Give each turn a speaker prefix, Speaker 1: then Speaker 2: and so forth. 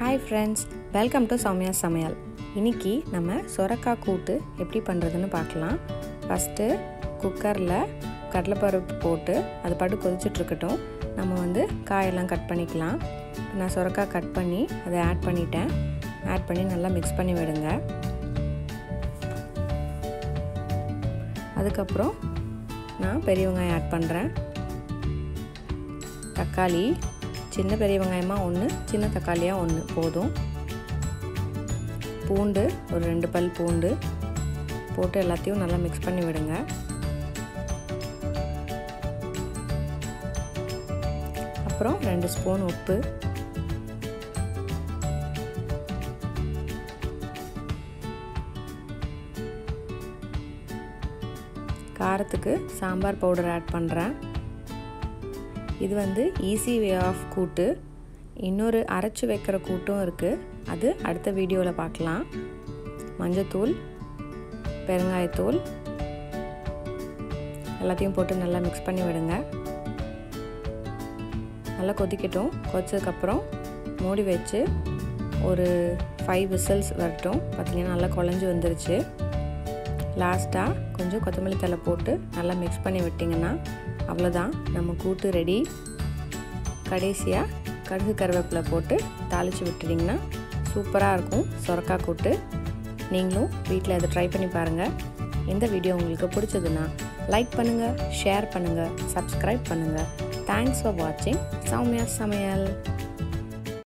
Speaker 1: Hi friends welcome to Soumya சமையல் இன்னைக்கு நம்ம சொரக்காய் கூட்டு எப்படி பண்ணுறதுன்னு பார்க்கலாம். ஃபஸ்ட்டு குக்கரில் கடலைப்பருப்பு போட்டு அது பாட்டு கொதிச்சிட்ருக்கட்டும். நம்ம வந்து காயெல்லாம் கட் பண்ணிக்கலாம். நான் சொரக்காய் கட் பண்ணி அதை ஆட் பண்ணிட்டேன். ஆட் பண்ணி நல்லா மிக்ஸ் பண்ணி விடுங்க. அதுக்கப்புறம் நான் பெரிய வெங்காயம் ஆட் பண்ணுறேன் தக்காளி சின்ன பெரிய வெங்காயமாக ஒன்று சின்ன தக்காளியாக ஒன்று போதும். பூண்டு ஒரு ரெண்டு பல் பூண்டு போட்டு எல்லாத்தையும் நல்லா மிக்ஸ் பண்ணி விடுங்க. அப்புறம் ரெண்டு ஸ்பூன் உப்பு. காரத்துக்கு சாம்பார் பவுடர் ஆட் பண்ணுறேன் இது வந்து ஈஸி வே ஆஃப் கூட்டு. இன்னொரு அரைச்சி வைக்கிற கூட்டும் இருக்குது அது அடுத்த வீடியோவில் பார்க்கலாம். மஞ்சத்தூள் பெருங்காயத்தூள் எல்லாத்தையும் போட்டு நல்லா மிக்ஸ் பண்ணி விடுங்க. நல்லா கொதிக்கட்டும். கொதிச்சதுக்கப்புறம் மூடி வச்சு ஒரு ஃபைவ் விசில்ஸ் வரட்டும். பார்த்திங்கன்னா நல்லா குழஞ்சி வந்துருச்சு. லாஸ்ட்டாக கொஞ்சம் கொத்தமல்லி தலை போட்டு நல்லா மிக்ஸ் பண்ணி விட்டிங்கன்னா அவ்வளோதான் நம்ம கூட்டு ரெடி கடைசியாக கடுகு கருவேப்பிலை போட்டு தாளித்து விட்டுட்டிங்கன்னா சூப்பராக இருக்கும். சொரக்காய் கூட்டு. நீங்களும் வீட்டில் அதை ட்ரை பண்ணி பாருங்கள் இந்த வீடியோ உங்களுக்கு பிடிச்சதுன்னா லைக் பண்ணுங்கள் ஷேர் பண்ணுங்கள் சப்ஸ்கிரைப் பண்ணுங்கள் தேங்க்ஸ் ஃபார் வாட்சிங் சௌமியா சமையல்.